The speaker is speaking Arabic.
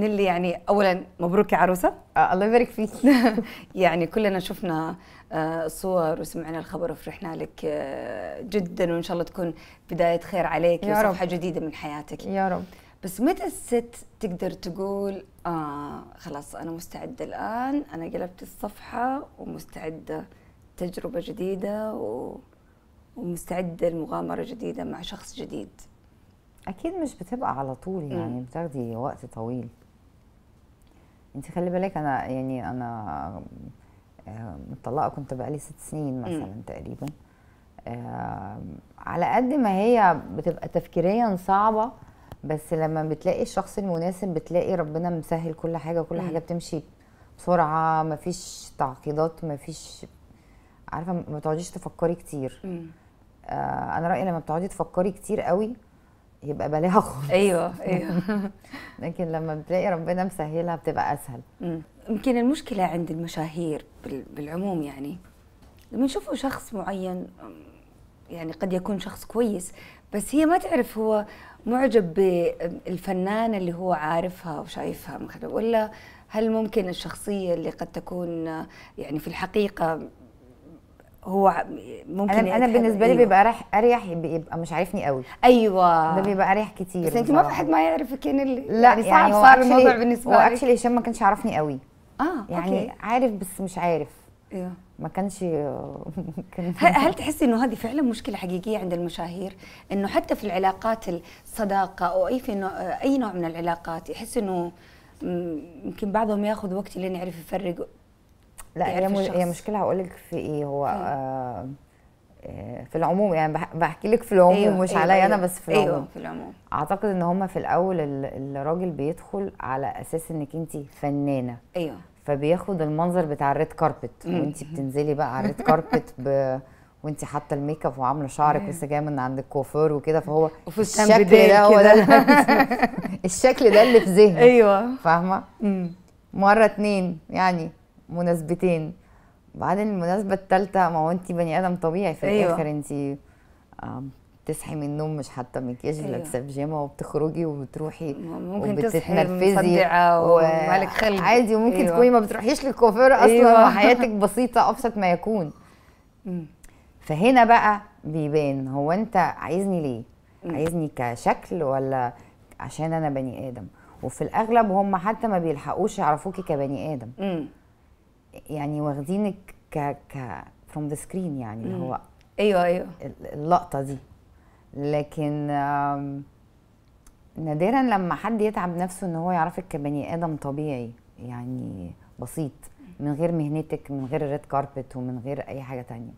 نيلي يعني اولا مبروك يا عروسة. آه الله يبارك فيك. يعني كلنا شفنا آه، صور وسمعنا الخبر وفرحنا لك آه، جدا وإن شاء الله تكون بداية خير عليك يا رب. وصفحة جديدة من حياتك. يا رب. بس متى الست تقدر تقول آه خلاص أنا مستعدة الآن أنا قلبت الصفحة ومستعدة تجربة جديدة و... ومستعدة لمغامرة جديدة مع شخص جديد؟ أكيد مش بتبقى على طول يعني بتاخدي وقت طويل. انت خلي بالك أنا يعني أنا مطلقه كنت بقالي ست سنين مثلا تقريبا. آه، على قد ما هي بتبقى تفكيريا صعبة بس لما بتلاقي الشخص المناسب بتلاقي ربنا مسهل كل حاجة وكل حاجة بتمشي بسرعة مفيش تعقيدات مفيش عارفة ما بتقعديش تفكري كتير. آه، أنا رأيي لما بتقعدي تفكري كتير قوي يبقى بلاها خالص. أيوة أيوة. لكن لما بتلاقي ربنا مسهلها بتبقى أسهل. يمكن المشكلة عند المشاهير بال- بالعموم يعني. لما يشوفوا شخص معين يعني قد يكون شخص كويس بس هي ما تعرف هو معجب بالفنان اللي هو عارفها وشايفها ولا هل ممكن الشخصية اللي قد تكون يعني في الحقيقة هو ممكن أنا أنا بالنسبة لي أيوة. بيبقى اريح أريح يبقى مش عارفني قوي. أيوه. ده بيبقى أريح كتير بس انت ما في. حد ما يعرفك يعني اللي لا يعني صعب هو صار الموضوع بالنسبة هو لك. actually هشام ما كانش يعرفني قوي. آه يعني okay. عارف بس مش عارف. أيوه. ما كانش كان هل تحسي إنه هذه فعلا مشكلة حقيقية عند المشاهير؟ إنه حتى في العلاقات الصداقة أو أي في نوع أي نوع من العلاقات يحس إنه يمكن بعضهم ياخذ وقت لين يعرف يفرق لا هي مش. هي مشكلة هقول لك في إيه هو آه آه، في العموم يعني بح- بحكي لك في العموم أيوة، مش أيوة، عليا أنا أيوة، بس في العموم. أيوه في العموم. أعتقد إن هما في الأول ال- الراجل بيدخل على أساس إنك انت فنانة. أيوه. فبياخد المنظر بتاع ال red carpet. وانت بتنزلي بقى على ال red carpet ب... وانت حاطة الميك اب وعاملة شعرك لسه جاية من عند الكوافير وكده فهو وفستان الشكل ده هو. ده الشكل ده اللي في ذهنك. أيوه. فاهمة. مرة اتنين يعني مناسبتين بعدين المناسبة الثالثه ما هو انت بني آدم طبيعي في أيوة. الآخر انت آم، تصحي من النوم مش حاطه مكياج أيوة. لابسه بيجامه وبتخرجي وبتروحي ممكن وبتتنرفزي ومالك خلق عادي وممكن أيوة. تكوني ما بتروحيش للكوافير أصلا أيوة. وحياتك بسيطة أبسط ما يكون. فهنا بقى بيبان هو انت عايزني ليه. عايزني كشكل ولا عشان أنا بني آدم وفي الأغلب هم حتى ما بيلحقوش يعرفوكي كبني آدم. يعني واخدينك ك ك from the screen يعني اللي هو أيوه أيوه. ال- اللقطة دي. لكن نادرا لما حد يتعب نفسه إن هو يعرفك كبني آدم طبيعي يعني بسيط من غير مهنتك من غير ال red carpet ومن غير أي حاجة تانية.